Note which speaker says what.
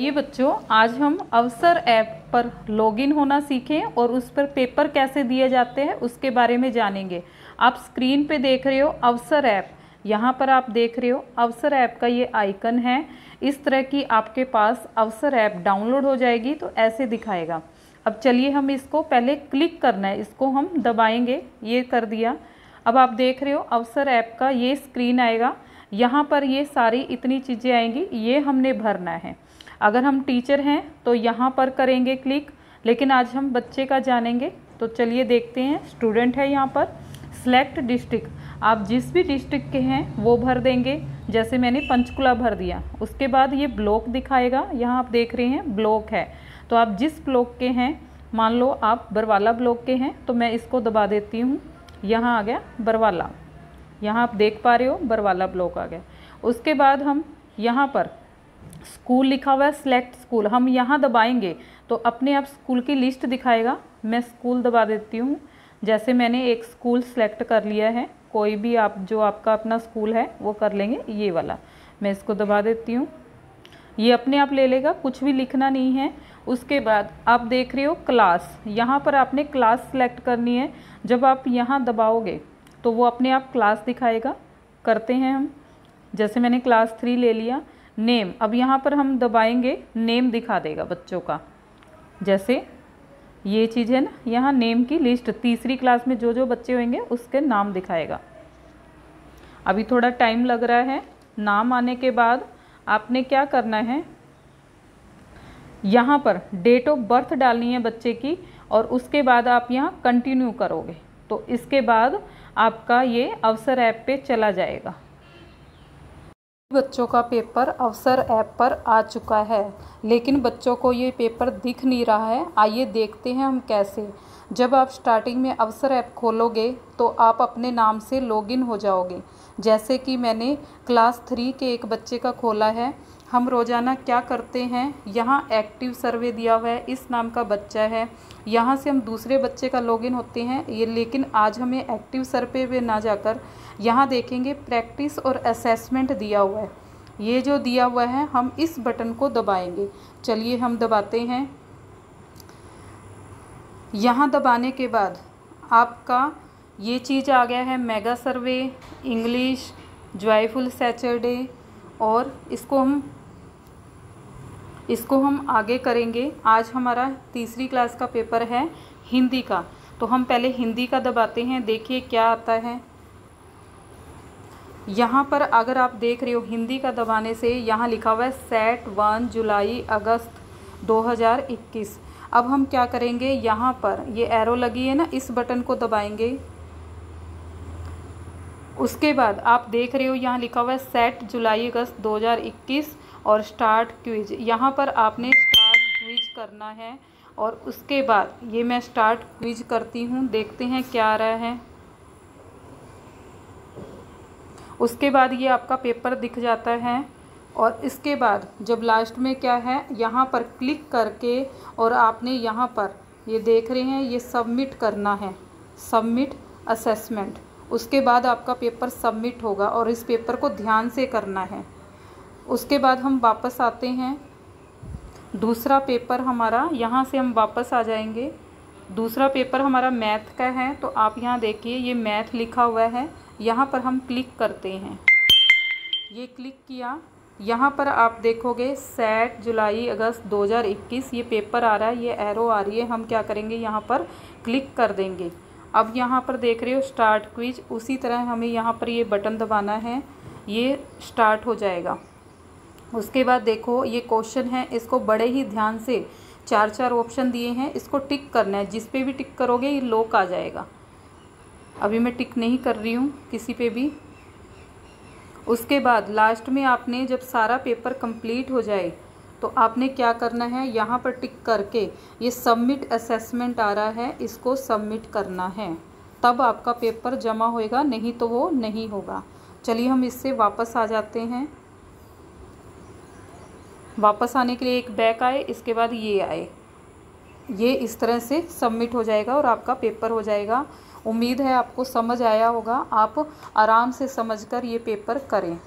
Speaker 1: ये बच्चों, आज हम अवसर ऐप पर लॉगिन होना सीखें और उस पर पेपर कैसे दिए जाते हैं, उसके बारे में जानेंगे। आप स्क्रीन पे देख रहे हो अवसर ऐप। यहाँ पर आप देख रहे हो अवसर ऐप का ये आइकन है। इस तरह की आपके पास अवसर ऐप डाउनलोड हो जाएगी तो ऐसे दिखाएगा। अब चलिए हम इसको पहले क्लिक करना है, इसको हम दबाएँगे। ये कर दिया। अब आप देख रहे हो अवसर ऐप का ये स्क्रीन आएगा। यहाँ पर ये सारी इतनी चीज़ें आएँगी, ये हमने भरना है। अगर हम टीचर हैं तो यहाँ पर करेंगे क्लिक, लेकिन आज हम बच्चे का जानेंगे। तो चलिए देखते हैं, स्टूडेंट है यहाँ पर, सिलेक्ट डिस्ट्रिक्ट। आप जिस भी डिस्ट्रिक्ट के हैं, वो भर देंगे, जैसे मैंने पंचकुला भर दिया। उसके बाद ये ब्लॉक दिखाएगा, यहाँ आप देख रहे हैं, ब्लॉक है। तो आप जिस ब्लॉक के हैं, मान लो आप बरवाला ब्लॉक के हैं तो मैं इसको दबा देती हूँ। यहाँ आ गया बरवाला। यहाँ आप देख पा रहे हो, बरवाला ब्लॉक आ गया। उसके बाद हम यहाँ पर स्कूल लिखा हुआ है सिलेक्ट स्कूल हम यहाँ दबाएँगे तो अपने आप स्कूल की लिस्ट दिखाएगा। मैं स्कूल दबा देती हूँ। जैसे मैंने एक स्कूल सेलेक्ट कर लिया है, कोई भी आप, जो आपका अपना स्कूल है, वो कर लेंगे, ये वाला। मैं इसको दबा देती हूँ। ये अपने आप ले लेगा, कुछ भी लिखना नहीं है। उसके बाद आप देख रहे हो क्लास यहाँ पर आपने क्लास सेलेक्ट करनी है। जब आप यहाँ दबाओगे तो वो अपने आप क्लास दिखाएगा। करते हैं हम। जैसे मैंने क्लास थ्री ले लिया नेम। अब यहाँ पर हम दबाएँगे, नेम दिखा देगा बच्चों का। जैसे ये चीज़ है ना, यहाँ नेम की लिस्ट, तीसरी क्लास में जो जो बच्चे होंगे उसके नाम दिखाएगा। अभी थोड़ा टाइम लग रहा है, नाम आने के बाद आपने क्या करना है? यहाँ पर डेट ऑफ़ बर्थ डालनी है बच्चे की और उसके बाद आप यहाँ कंटिन्यू करोगे। तो इसके बाद आपका ये अवसर ऐप पे चला जाएगा। बच्चों का पेपर अवसर ऐप पर आ चुका है, लेकिन बच्चों को ये पेपर दिख नहीं रहा है। आइए देखते हैं हम कैसे। जब आप स्टार्टिंग में अवसर ऐप खोलोगे तो आप अपने नाम से लॉगिन हो जाओगे। जैसे कि मैंने क्लास थ्री के एक बच्चे का खोला है। हम रोज़ाना क्या करते हैं? यहाँ एक्टिव सर्वे दिया हुआ है। इस नाम का बच्चा है। यहाँ से हम दूसरे बच्चे का लॉगिन होते हैं। ये लेकिन आज हमें एक्टिव सर्वे पे ना जाकर यहाँ देखेंगे प्रैक्टिस और असेसमेंट दिया हुआ है। ये जो दिया हुआ है, हम इस बटन को दबाएँगे। चलिए हम दबाते हैं। यहाँ दबाने के बाद आपका ये चीज़ आ गया है mega survey, English joyful Saturday और इसको हम इसको हम आगे करेंगे। आज हमारा तीसरी क्लास का पेपर है हिंदी का। तो हम पहले हिंदी का दबाते हैं, देखिए क्या आता है। यहाँ पर अगर आप देख रहे हो, हिंदी का दबाने से यहाँ लिखा हुआ है, सेट वन जुलाई अगस्त 2021 अब हम क्या करेंगे? यहाँ पर, ये एरो लगी है ना, इस बटन को दबाएँगे। उसके बाद आप देख रहे हो, यहाँ लिखा हुआ है सेट जुलाई अगस्त 2021 और स्टार्ट क्विज यहाँ पर आपने स्टार्ट क्विज करना है और उसके बाद, ये मैं स्टार्ट क्विज करती हूँ, देखते हैं क्या आ रहा है। उसके बाद ये आपका पेपर दिख जाता है। और इसके बाद जब लास्ट में क्या है, यहाँ पर क्लिक करके और आपने यहाँ पर, ये देख रहे हैं, ये सबमिट करना है। सबमिट असेसमेंट उसके बाद आपका पेपर सबमिट होगा और इस पेपर को ध्यान से करना है। उसके बाद हम वापस आते हैं। दूसरा पेपर हमारा, यहाँ से हम वापस आ जाएँगे। दूसरा पेपर हमारा मैथ का है तो आप यहाँ देखिए, ये मैथ लिखा हुआ है। यहाँ पर हम क्लिक करते हैं। ये क्लिक किया यहाँ पर आप देखोगे, सेट जुलाई अगस्त 2021 ये पेपर आ रहा है, ये एरो आ रही है, हम क्या करेंगे, यहाँ पर क्लिक कर देंगे। अब यहाँ पर देख रहे हो स्टार्ट क्विज उसी तरह हमें यहाँ पर ये बटन दबाना है, ये स्टार्ट हो जाएगा। उसके बाद देखो, ये क्वेश्चन है, इसको बड़े ही ध्यान से चार चार ऑप्शन दिए हैं, इसको टिक करना है, जिस पे भी टिक करोगे, ये लॉक आ जाएगा। अभी मैं टिक नहीं कर रही हूँ, किसी पे भी। उसके बाद लास्ट में आपने जब सारा पेपर कंप्लीट हो जाए तो आपने क्या करना है? यहाँ पर टिक करके ये सबमिट असेसमेंट आ रहा है, इसको सबमिट करना है। तब आपका पेपर जमा होएगा, नहीं तो वो नहीं होगा। चलिए हम इससे वापस आ जाते हैं। वापस आने के लिए एक बैक आए, इसके बाद ये आए। ये इस तरह से सबमिट हो जाएगा और आपका पेपर हो जाएगा। उम्मीद है आपको समझ आया होगा। आप आराम से समझकर ये पेपर करें।